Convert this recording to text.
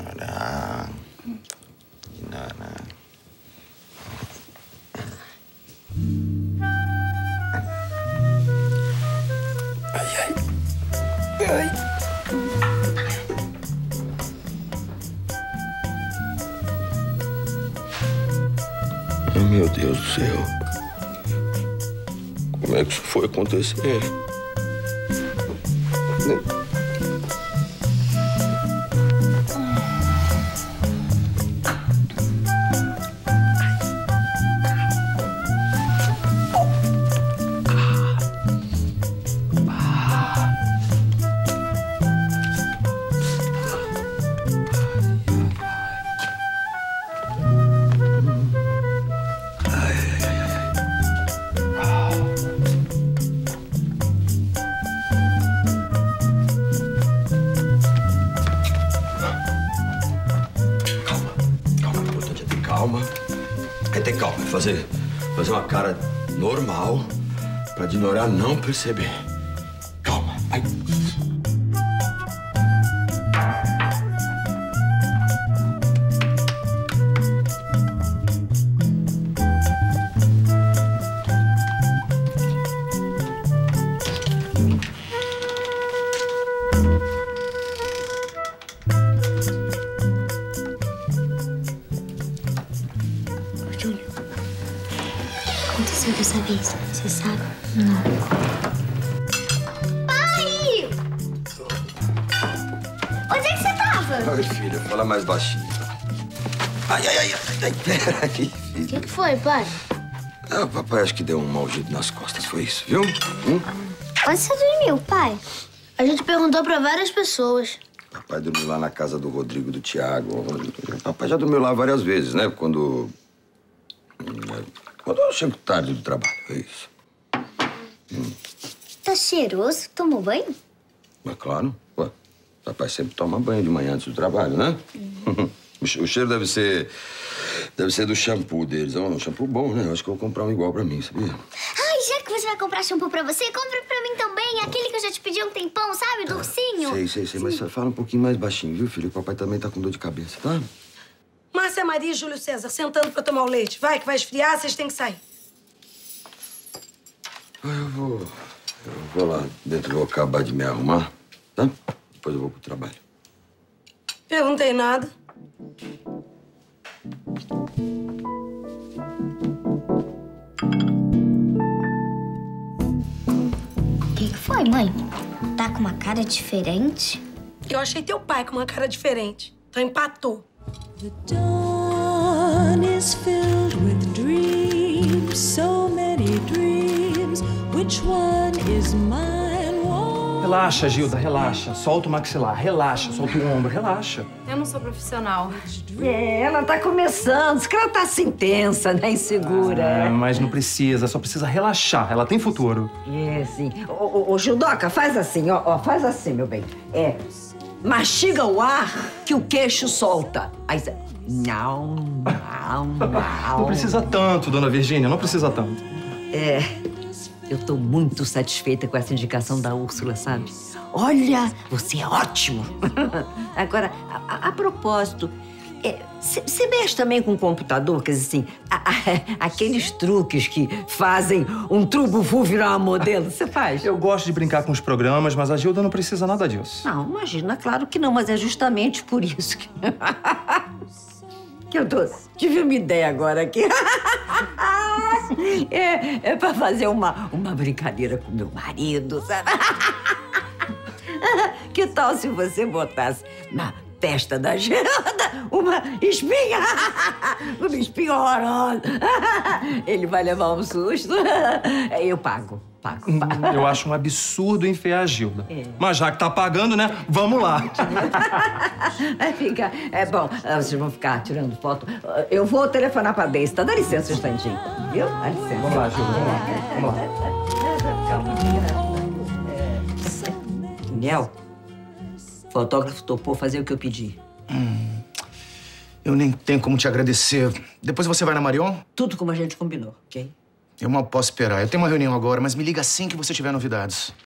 ignorar, ignorar. Ai, ai, ai. Meu Deus do céu. Como é que isso foi acontecer? Fazer, fazer uma cara normal pra Dinora não perceber. Calma, vai. Aconteceu dessa vez? Você sabe? Pai! Onde é que você tava? Ai, filha, fala mais baixinho. Ai, ai, ai, ai, ai, peraí, O filho. que, que foi, pai? Ah, papai acho que deu um mau jeito nas costas, foi isso, viu? Hum? Onde você dormiu, pai? A gente perguntou pra várias pessoas. Papai dormiu lá na casa do Rodrigo e do Tiago. Papai já dormiu lá várias vezes, né? Quando. Quando chego tarde do trabalho, é isso. Tá cheiroso? Tomou banho? Mas claro, ué, papai sempre toma banho de manhã antes do trabalho, né? o che- o cheiro deve ser. Deve ser do shampoo deles. É um shampoo bom, né? Eu acho que eu vou comprar um igual pra mim, sabia? Ai, já que você vai comprar shampoo pra você, compra pra mim também. Aquele que eu já te pedi há um tempão, sabe? Do ursinho. Sei, sei, sei, mas fala um pouquinho mais baixinho, viu, filho? O papai também tá com dor de cabeça, tá? Márcia Maria e Júlio César sentando pra tomar o leite. Vai, que vai esfriar, vocês têm que sair. Ah, Eu vou. Eu vou lá dentro, vou acabar de me arrumar, tá? Depois eu vou pro trabalho. Perguntei nada. O que, que foi, mãe? Tá com uma cara diferente? Eu achei teu pai com uma cara diferente. Então empatou. The dawn is filled with dreams, so many dreams. Which one is mine? Relaxa, Gilda, relaxa. Solta o maxilar, relaxa, solta o ombro, relaxa. Eu não sou profissional. É, ela tá começando. Que ela tá assim tensa, né? Insegura. Ah, mas não precisa, só precisa relaxar. Ela tem futuro. É, sim. Ô, ô, ô, Gildoca, faz assim, ó, ó. Faz assim, meu bem. É. Mastiga o ar que o queixo solta. Aí você... Não, não, não. Não precisa tanto, dona Virgínia, não precisa tanto. É. Eu tô muito satisfeita com essa indicação da Úrsula, sabe? Olha, você é ótimo. Agora, a, a- a propósito, você mexe também com o computador? Quer dizer assim, a- a- aqueles truques que fazem um trubufu virar uma modelo, você faz? Eu gosto de brincar com os programas, mas a Gilda não precisa nada disso. Não, imagina, claro que não, mas é justamente por isso que. que eu tô. Tive uma ideia agora aqui. é, é pra fazer uma, uma brincadeira com meu marido, sabe? que tal se você botasse na testa da Geranda uma espinha? uma espinha horrorosa. Ele vai levar um susto. Eu pago, pago, pago. Eu acho um absurdo enfiar a Gilda. É. Mas já que tá pagando, né? Vamos lá. Vai ficar. É bom, ah, vocês vão ficar tirando foto. Ah, Eu vou telefonar pra Deise, tá? Dá licença um instantinho. Viu? Dá licença. Vamos lá, Gilda, vamos lá. Vamos lá. Miguel, o fotógrafo topou fazer o que eu pedi. Eu nem tenho como te agradecer. Depois você vai na Marion? Tudo como a gente combinou, ok? Eu mal posso esperar. Eu tenho uma reunião agora, mas me liga assim que você tiver novidades.